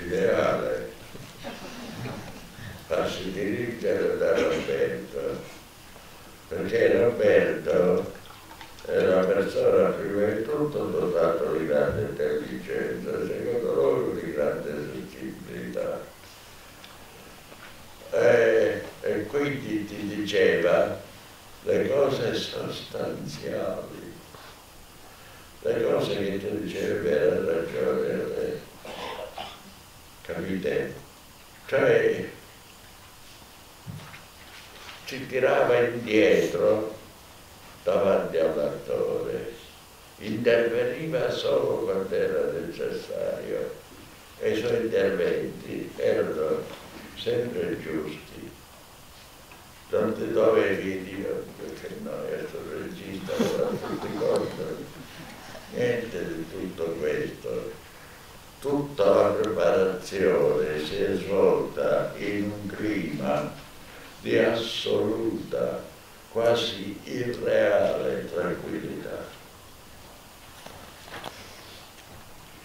l'ideale farsi dirigere da Roberto, perché Roberto era una persona prima di tutto dotata di grande intelligenza, secondo loro di grande sensibilità. E, e quindi ti diceva le cose sostanziali, le cose che tu dicevi era ragione, capite? Cioè ci tirava indietro davanti all'attore, interveniva solo quando era necessario e i suoi interventi erano sempre giusti. Non ti dovevi dire perché no, questo regista era tutti contro. Niente di tutto questo. Tutta la preparazione si è svolta in un clima di assoluta, quasi irreale tranquillità.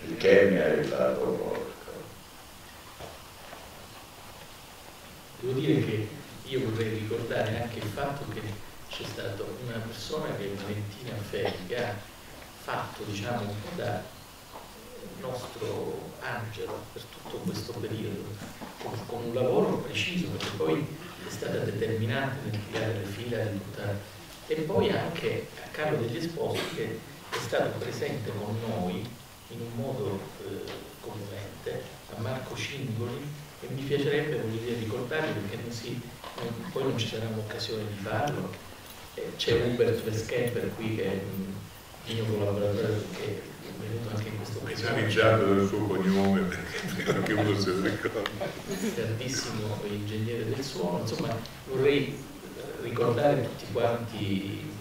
Il che mi ha aiutato molto. Devo dire che io vorrei ricordare anche il fatto che c'è stata una persona che Valentina Ferri che ha fatto diciamo da nostro angelo per tutto questo periodo, con un lavoro preciso, perché poi è stata determinante nel tirare le fila di tutta... e poi anche a Carlo degli Esposi che è stato presente con noi in un modo eh, commovente, a Marco Cingoli, e mi piacerebbe dire, ricordarlo perché non si, non, poi non ci sarà un'occasione di farlo. Eh, c'è Hubert Veschemper qui che è un mio collaboratore che è venuto questo occasione. Iniziato dal suo cognome perché anche uno se lo ricorda. Grandissimo ingegnere del suono, insomma vorrei ricordare tutti quanti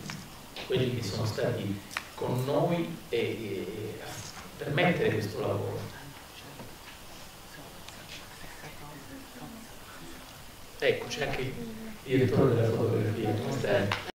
quelli che sono stati con noi e, e permettere questo lavoro. Ecco, c'è anche il direttore della fotografia, come stai?